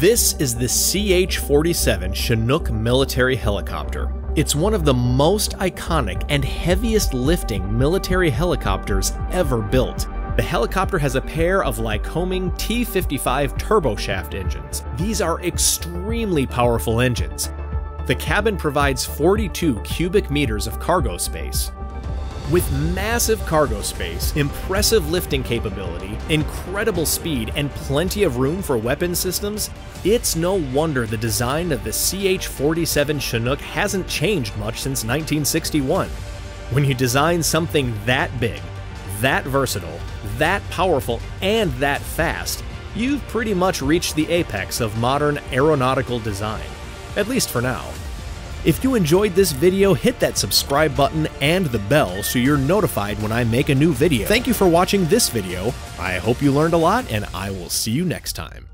This is the CH-47 Chinook military helicopter. It's one of the most iconic and heaviest lifting military helicopters ever built. The helicopter has a pair of Lycoming T55 turboshaft engines. These are extremely powerful engines. The cabin provides 42 cubic meters of cargo space, with massive cargo space, impressive lifting capability, incredible speed, and plenty of room for weapon systems, it's no wonder the design of the CH 47 Chinook hasn't changed much since 1961. When you design something that big, that versatile, that powerful, and that fast, you've pretty much reached the apex of modern aeronautical design. At least for now. If you enjoyed this video, hit that subscribe button and the bell so you're notified when I make a new video. Thank you for watching this video. I hope you learned a lot, and I will see you next time.